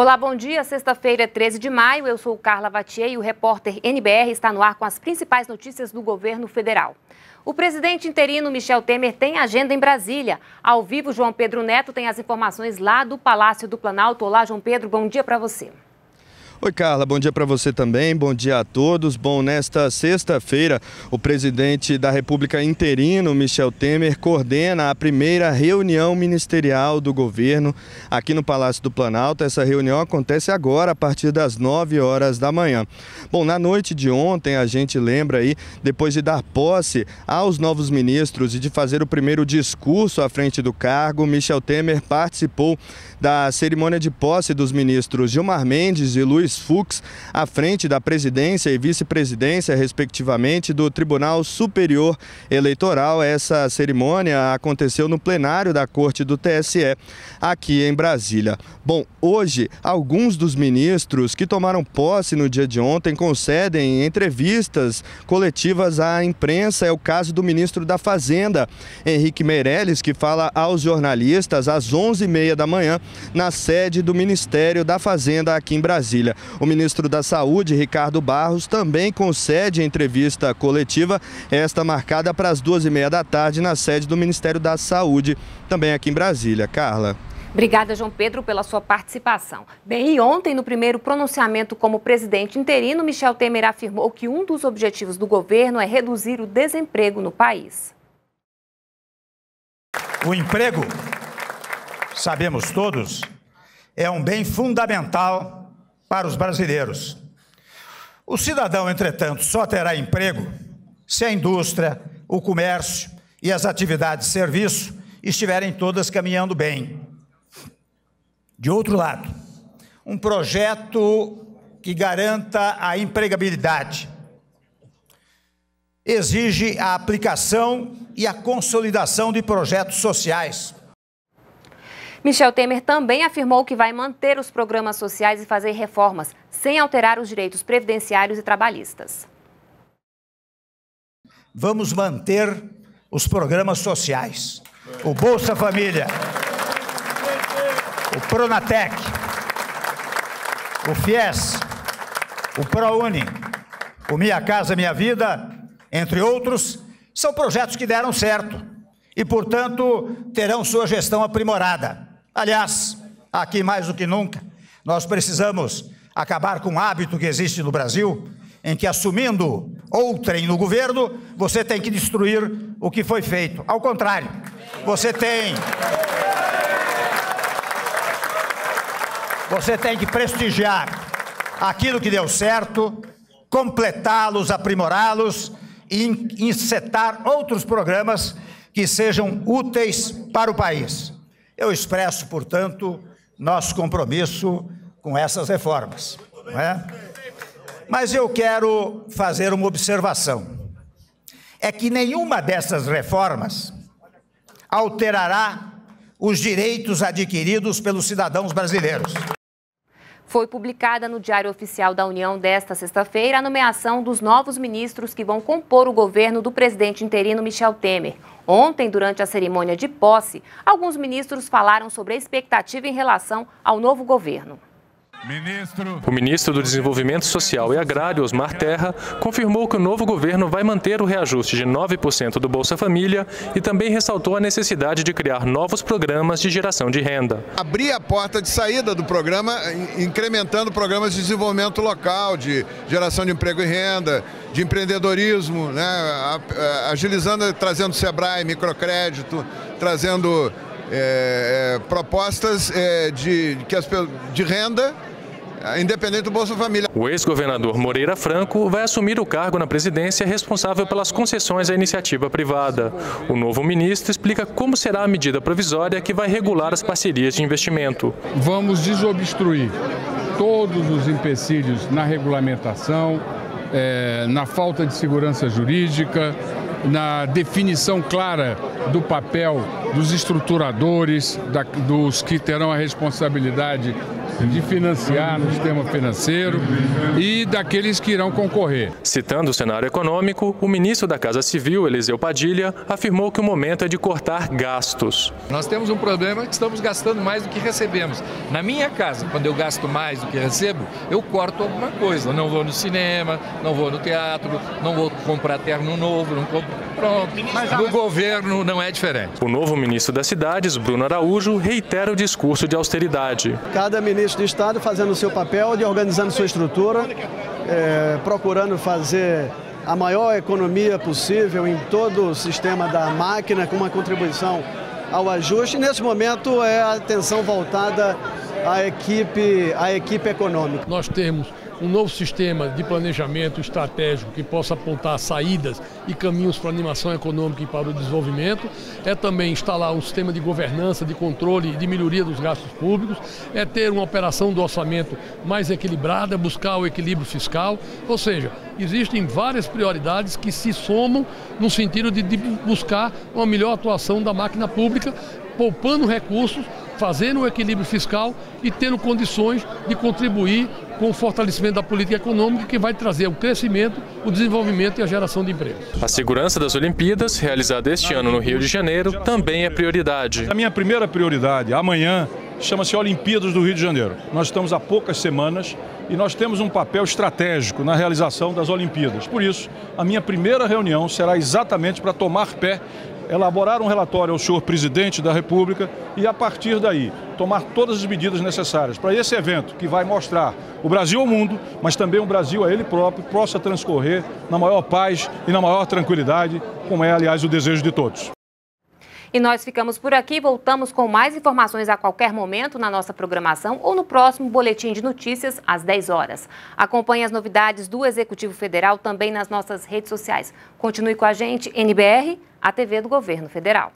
Olá, bom dia. Sexta-feira, 13 de maio. Eu sou Carla Vatier e o repórter NBR está no ar com as principais notícias do governo federal. O presidente interino Michel Temer tem agenda em Brasília. Ao vivo, João Pedro Neto tem as informações lá do Palácio do Planalto. Olá, João Pedro, bom dia para você. Oi, Carla, bom dia para você também, bom dia a todos. Bom, nesta sexta-feira, o presidente da República interino, Michel Temer, coordena a primeira reunião ministerial do governo aqui no Palácio do Planalto. Essa reunião acontece agora, a partir das 9 horas da manhã. Bom, na noite de ontem, a gente lembra aí, depois de dar posse aos novos ministros e de fazer o primeiro discurso à frente do cargo, Michel Temer participou da cerimônia de posse dos ministros Gilmar Mendes e Luiz Fux à frente da presidência e vice-presidência, respectivamente, do Tribunal Superior Eleitoral. Essa cerimônia aconteceu no plenário da Corte do TSE, aqui em Brasília. Bom, hoje, alguns dos ministros que tomaram posse no dia de ontem concedem entrevistas coletivas à imprensa. É o caso do ministro da Fazenda, Henrique Meirelles, que fala aos jornalistas às 11h30 da manhã na sede do Ministério da Fazenda aqui em Brasília. O ministro da Saúde, Ricardo Barros, também concede entrevista coletiva, esta marcada para as duas e meia da tarde na sede do Ministério da Saúde, também aqui em Brasília. Carla. Obrigada, João Pedro, pela sua participação. Bem, e ontem, no primeiro pronunciamento como presidente interino, Michel Temer afirmou que um dos objetivos do governo é reduzir o desemprego no país. O emprego, sabemos todos, é um bem fundamental para os brasileiros. O cidadão, entretanto, só terá emprego se a indústria, o comércio e as atividades de serviço estiverem todas caminhando bem. De outro lado, um projeto que garanta a empregabilidade exige a aplicação e a consolidação de projetos sociais Michel Temer também afirmou que vai manter os programas sociais e fazer reformas, sem alterar os direitos previdenciários e trabalhistas. Vamos manter os programas sociais. O Bolsa Família, o Pronatec, o FIES, o ProUni, o Minha Casa Minha Vida, entre outros, são projetos que deram certo e, portanto, terão sua gestão aprimorada. Aliás, aqui mais do que nunca, nós precisamos acabar com o hábito que existe no Brasil, em que assumindo outrem no governo, você tem que destruir o que foi feito. Ao contrário, você tem Você tem que prestigiar aquilo que deu certo, completá-los, aprimorá-los e insetar outros programas que sejam úteis para o país. Eu expresso, portanto, nosso compromisso com essas reformas. É? Mas eu quero fazer uma observação. É que nenhuma dessas reformas alterará os direitos adquiridos pelos cidadãos brasileiros. Foi publicada no Diário Oficial da União desta sexta-feira a nomeação dos novos ministros que vão compor o governo do presidente interino Michel Temer. Ontem, durante a cerimônia de posse, alguns ministros falaram sobre a expectativa em relação ao novo governo. O ministro do Desenvolvimento Social e Agrário, Osmar Terra, confirmou que o novo governo vai manter o reajuste de 9% do Bolsa Família e também ressaltou a necessidade de criar novos programas de geração de renda. Abrir a porta de saída do programa, incrementando programas de desenvolvimento local, de geração de emprego e renda, de empreendedorismo, né? agilizando, trazendo Sebrae, microcrédito, trazendo é, é, propostas é, de, que as, de renda independente do Bolsa Família. O ex-governador Moreira Franco vai assumir o cargo na presidência responsável pelas concessões à iniciativa privada. O novo ministro explica como será a medida provisória que vai regular as parcerias de investimento. Vamos desobstruir todos os empecilhos na regulamentação, é, na falta de segurança jurídica, na definição clara do papel dos estruturadores, da, dos que terão a responsabilidade de financiar no sistema financeiro e daqueles que irão concorrer. Citando o cenário econômico, o ministro da Casa Civil, Eliseu Padilha, afirmou que o momento é de cortar gastos. Nós temos um problema que estamos gastando mais do que recebemos. Na minha casa, quando eu gasto mais do que recebo, eu corto alguma coisa. Não vou no cinema, não vou no teatro, não vou comprar terno novo, não compro. Pronto. Mas no governo não é diferente. O novo ministro das Cidades, Bruno Araújo, reitera o discurso de austeridade. Cada ministro de Estado fazendo o seu papel de organizando sua estrutura, é, procurando fazer a maior economia possível em todo o sistema da máquina, com uma contribuição ao ajuste. Nesse momento é a atenção voltada à equipe, à equipe econômica. Nós temos um novo sistema de planejamento estratégico que possa apontar saídas e caminhos para a animação econômica e para o desenvolvimento, é também instalar um sistema de governança, de controle e de melhoria dos gastos públicos, é ter uma operação do orçamento mais equilibrada, buscar o equilíbrio fiscal, ou seja, existem várias prioridades que se somam no sentido de, de buscar uma melhor atuação da máquina pública, poupando recursos fazendo o equilíbrio fiscal e tendo condições de contribuir com o fortalecimento da política econômica que vai trazer o crescimento, o desenvolvimento e a geração de empregos. A segurança das Olimpíadas, realizada este ano no Rio de Janeiro, também é prioridade. A minha primeira prioridade, amanhã, chama-se Olimpíadas do Rio de Janeiro. Nós estamos há poucas semanas e nós temos um papel estratégico na realização das Olimpíadas. Por isso, a minha primeira reunião será exatamente para tomar pé elaborar um relatório ao senhor presidente da República e, a partir daí, tomar todas as medidas necessárias para esse evento que vai mostrar o Brasil ao mundo, mas também o Brasil a ele próprio, possa transcorrer na maior paz e na maior tranquilidade, como é, aliás, o desejo de todos. E nós ficamos por aqui, voltamos com mais informações a qualquer momento na nossa programação ou no próximo Boletim de Notícias, às 10 horas. Acompanhe as novidades do Executivo Federal também nas nossas redes sociais. Continue com a gente, NBR, a TV do Governo Federal.